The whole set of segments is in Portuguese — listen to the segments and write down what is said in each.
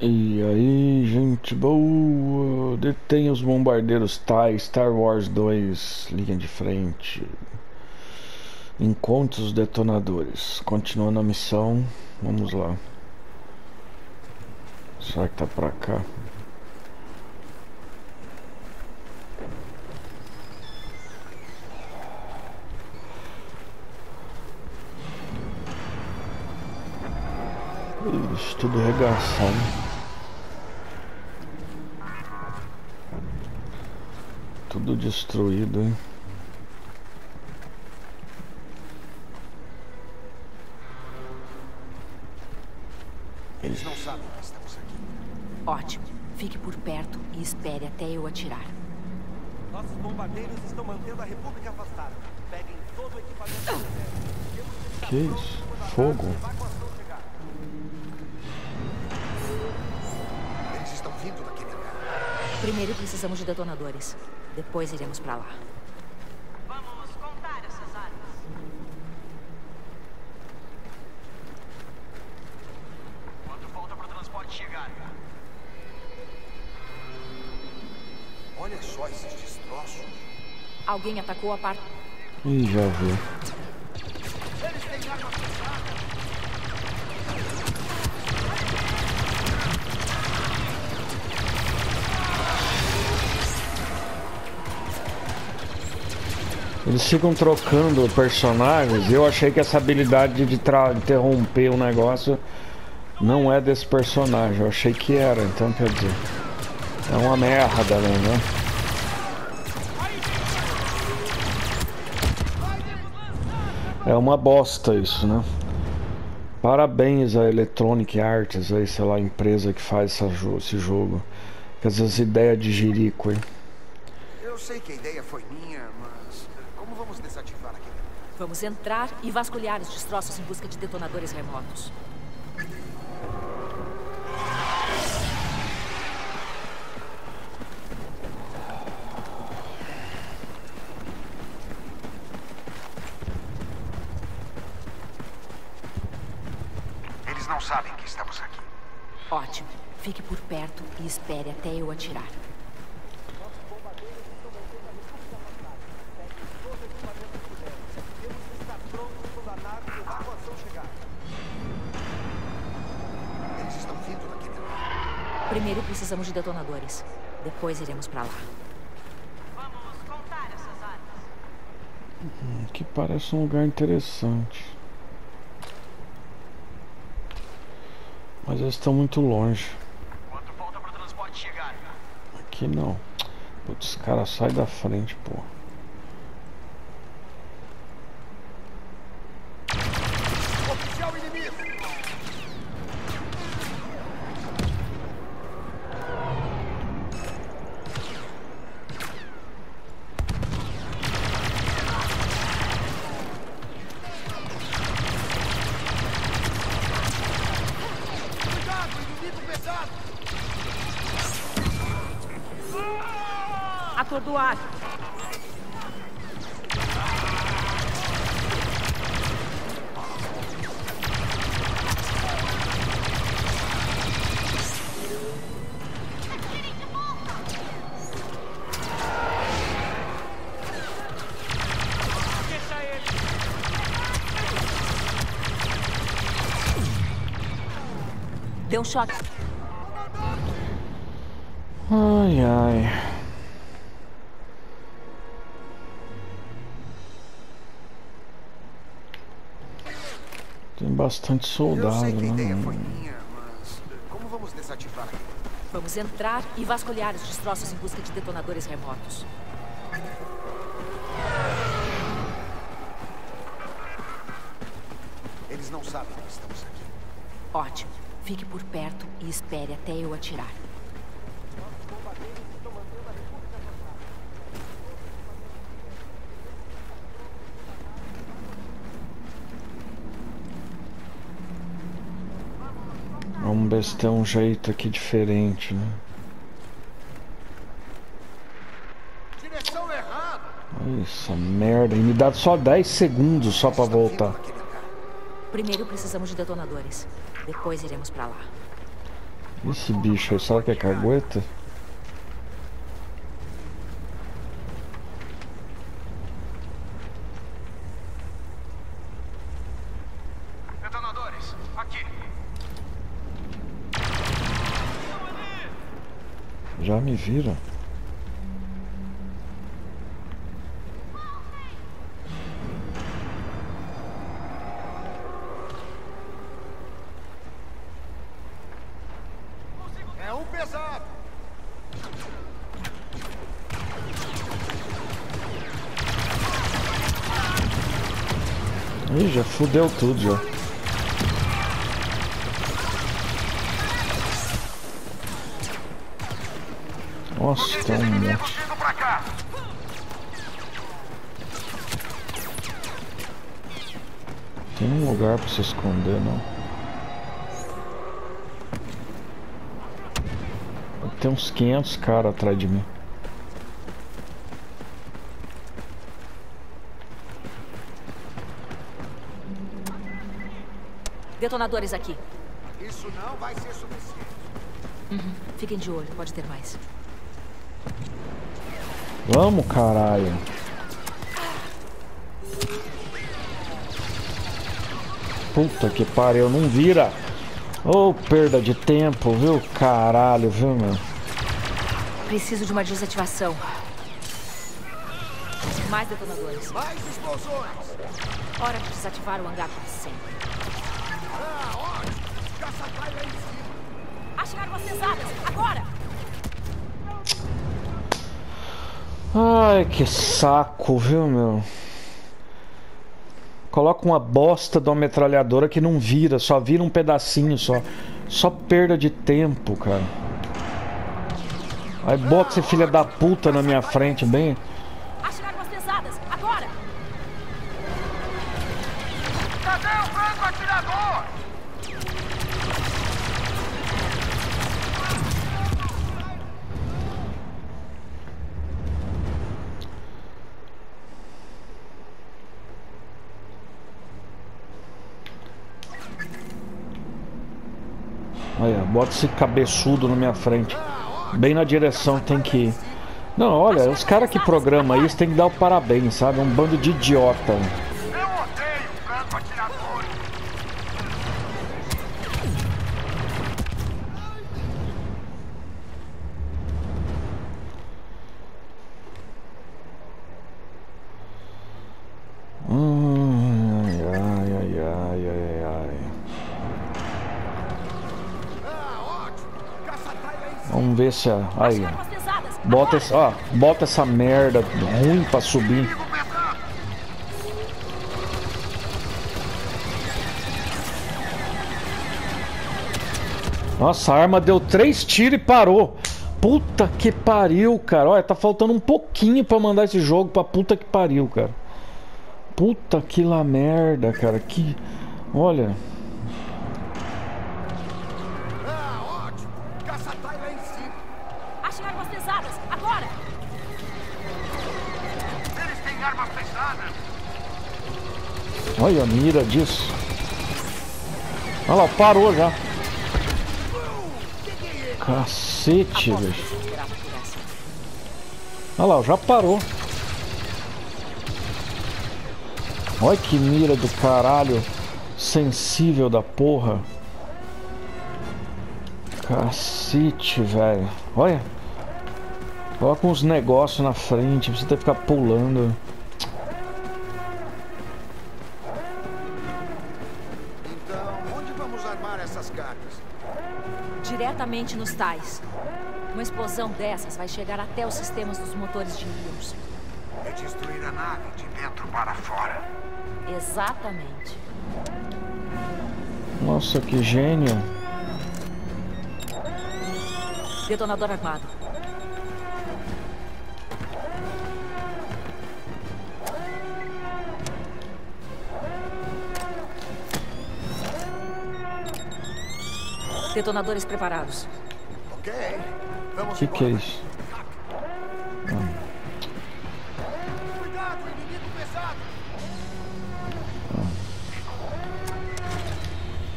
E aí, gente boa, detém os bombardeiros TIE, Star Wars 2, linha de frente. Encontre os detonadores. Continuando a missão, vamos lá. Será que tá pra cá? Ixi, tudo regaçado. Tudo destruído, hein? Eles não sabem que estamos aqui. Ótimo. Fique por perto e espere até eu atirar. Nossos bombardeiros estão mantendo a República afastada. Peguem todo o equipamento que isso? Fogo? Evacuação chegar. Eles estão vindo daquele lugar. Primeiro precisamos de detonadores. Depois iremos pra lá. Vamos contar essas armas. Quanto falta para o transporte chegar? Olha só esses destroços. Alguém atacou a parte. Ih, já vi. Eles ficam trocando personagens eu achei que essa habilidade de interromper o negócio não é desse personagem. Eu achei que era, então quer dizer. É uma merda, né? É uma bosta isso, né? Parabéns à Electronic Arts, aí, sei lá, a empresa que faz esse jogo. Com essas ideias de jirico, hein? Eu sei que a ideia foi minha, mas como vamos desativar aquele? Vamos entrar e vasculhar os destroços em busca de detonadores remotos. Eles não sabem que estamos aqui. Ótimo. Fique por perto e espere até eu atirar. Primeiro precisamos de detonadores. Depois iremos pra lá. Vamos contar essas armas. Que parece um lugar interessante. Mas eles estão muito longe. Quanto falta para o transporte chegar? Aqui não. Putz, cara, sai da frente, pô. Atordoar! Deu choque. Ai, ai. Tem bastante Eu soldado, sei que a ideia né? foi minha, mas como vamos desativar? Vamos entrar e vasculhar os destroços em busca de detonadores remotos. Eles não sabem que estamos aqui. Ótimo. Fique por perto e espere até eu atirar. Vamos ver se tem um jeito aqui diferente, né? Direção errada! Essa merda. E me dá só 10 segundos só pra voltar. Primeiro precisamos de detonadores. Depois iremos pra lá. Esse bicho aí, será que é cagueta? Detonadores, aqui. Viram. É um pesado. Ih, já fudeu tudo já. Nossa, tem um monte. Tem um lugar pra se esconder, não. Tem uns 500 caras atrás de mim. Detonadores aqui. Isso não vai ser suficiente. Fiquem de olho, pode ter mais. Vamos, caralho. Puta que pariu, não vira. Ô, perda de tempo, viu? Caralho, viu, meu? Preciso de uma desativação. Mais detonadores. Mais explosões. Hora de desativar o hangar para sempre. Ah, ótimo. Caça lá em cima. Achar armas pesadas, agora! Ai, que saco, viu, meu? Coloca uma bosta de uma metralhadora que não vira, só vira um pedacinho só. Só perda de tempo, cara. Aí bota esse filho da puta na minha frente, bem. Achar armas pesadas, agora! Cadê o franco atirador? Olha, bota esse cabeçudo na minha frente. Bem na direção tem que ir. Não, olha, os caras que programam isso tem que dar o parabéns, sabe? É um bando de idiota. Ver se a. Aí. Bota, esse, ó, bota essa merda ruim pra subir. Nossa, a arma deu três tiros e parou. Puta que pariu, cara. Olha, tá faltando um pouquinho pra mandar esse jogo pra puta que pariu, cara. Puta que lá merda, cara. Que. Olha. Olha a mira disso. Olha lá, parou já. Cacete, velho. Olha lá, já parou. Olha que mira do caralho. Sensível da porra. Cacete, velho. Olha. Coloca uns negócios na frente. Precisa ter que ficar pulando. Diretamente nos tais. Uma explosão dessas vai chegar até os sistemas dos motores de íons. É destruir a nave de dentro para fora. Exatamente. Nossa, que gênio. Detonador armado. Detonadores preparados. Ok. Vamos O que, que é isso? Cuidado, inimigo pesado.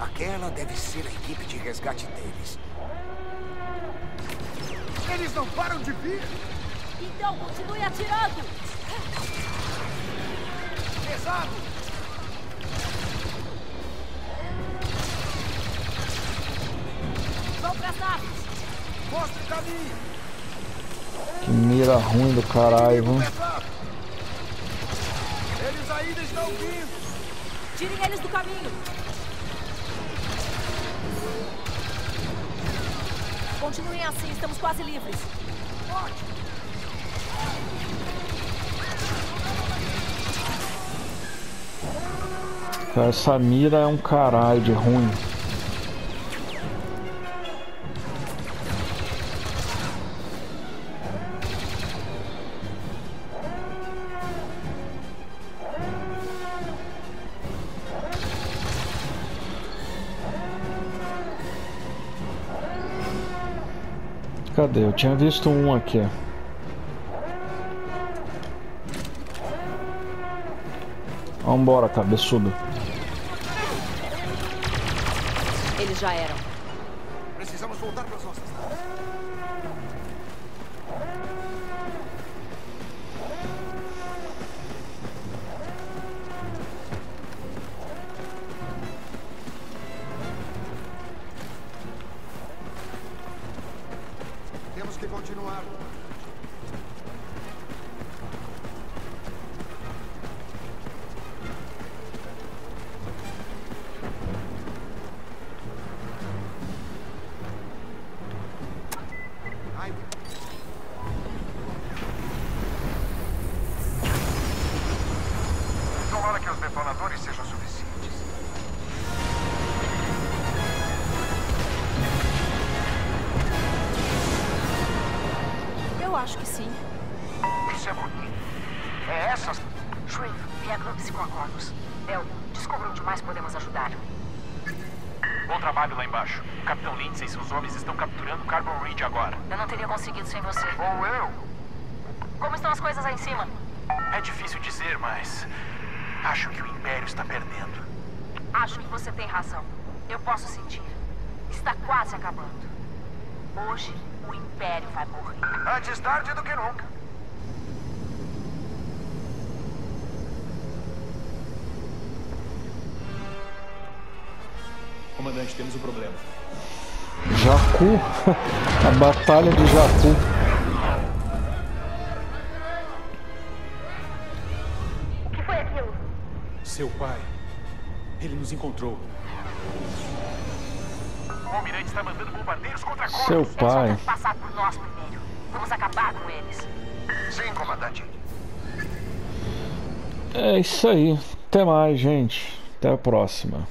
Aquela deve ser a equipe de resgate deles. Eles não param de vir! Então, continue atirando! Pesado! Que mira ruim do caralho, viu? Pesado! Eles ainda estão vindo! Tirem eles do caminho! Continuem assim, estamos quase livres. Cara, essa mira é um caralho de ruim. Cadê? Eu tinha visto um aqui. Vambora, cabeçudo. Eles já eram. Precisamos voltar para as nossas naves. Eu acho que sim. Isso é bonito. É essas. Shreve, reagrupe-se com a Corvus. El, descubra onde mais podemos ajudar. Bom trabalho lá embaixo. O Capitão Lindsay e seus homens estão capturando Carbon Ridge agora. Eu não teria conseguido sem você. Ou eu. Como estão as coisas aí em cima? É difícil dizer, mas. Acho que o Império está perdendo. Acho que você tem razão. Eu posso sentir. Está quase acabando. Hoje, o Império vai morrer. Antes tarde do que nunca. Comandante, temos um problema. Jacu. A batalha de Jacu. O que foi aquilo? Seu pai. Ele nos encontrou. O Almirante está mandando bombardeiros contra Corvus. Seu Eles pai. que passar por nós primeiro. Vamos acabar com eles. Sim, comandante. É isso aí. Até mais, gente. Até a próxima.